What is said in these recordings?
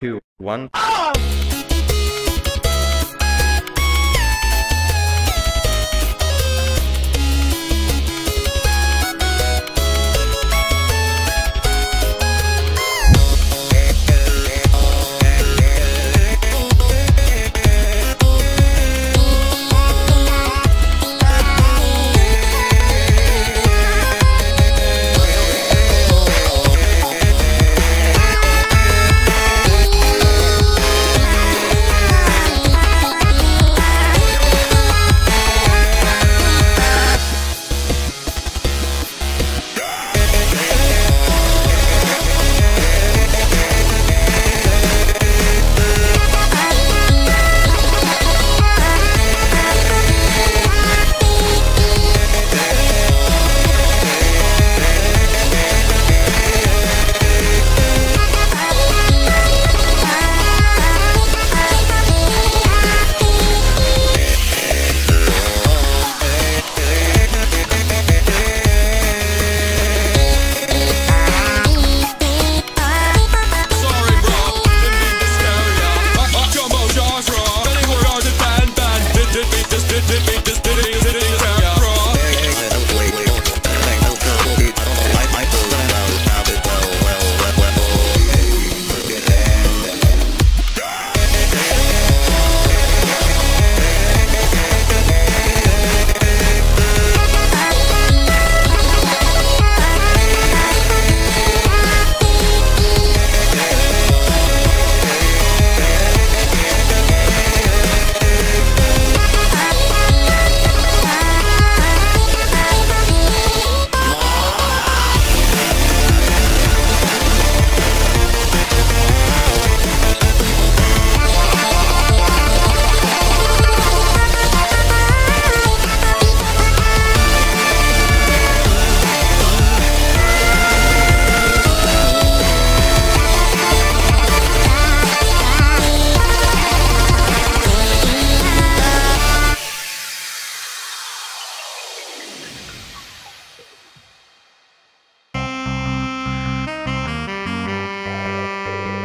two, one. Sorry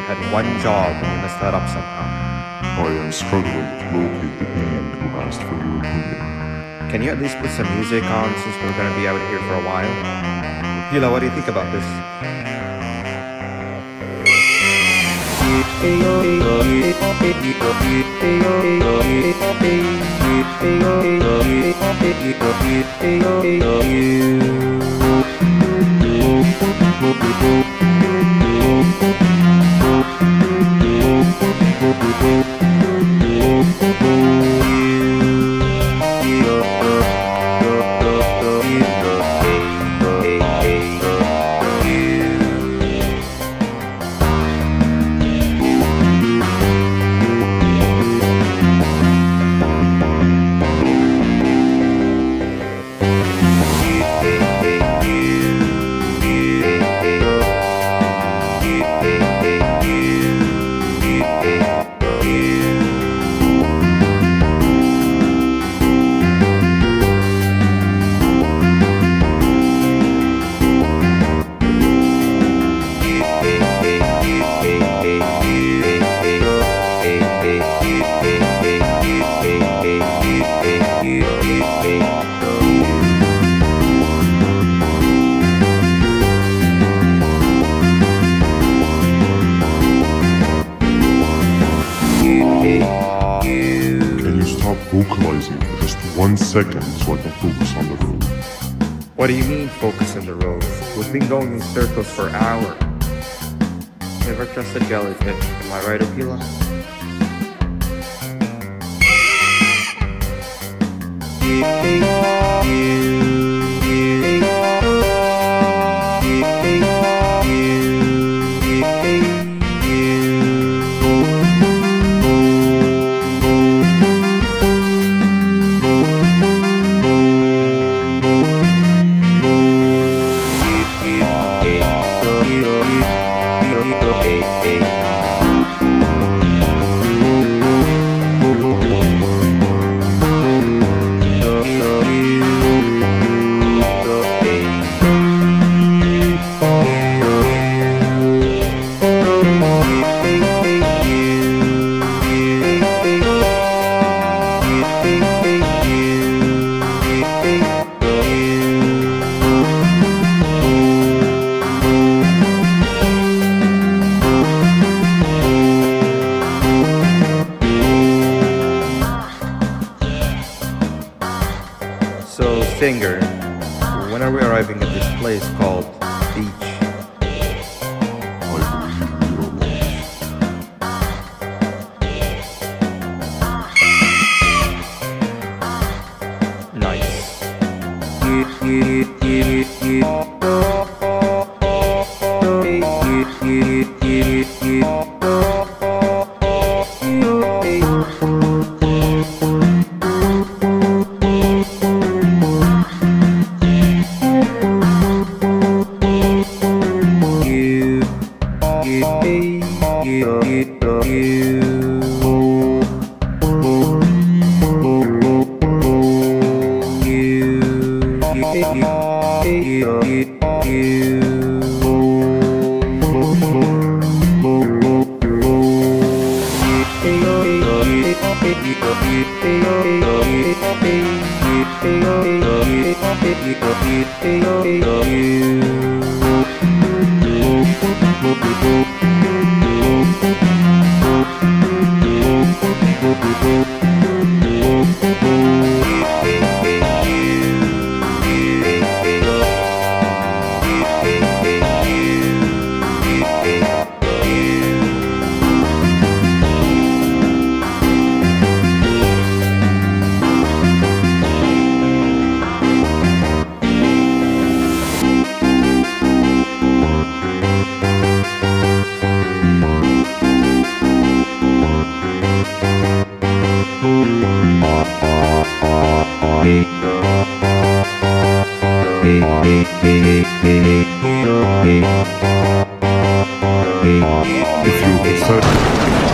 had one job and you messed that up somehow. I am struggling to locate the being who asked for your opinion. Can you at least put some music on since we're gonna be out here for a while? Hila, what do you think about this? Can one second so I can focus on the road? What do you mean focus on the road? We've been going in circles for hours. Never trust a jellyfish, am I right, Akila? Thank Stinger, when are we arriving at this place called Beach? I believe we are lost. Nice. If you decided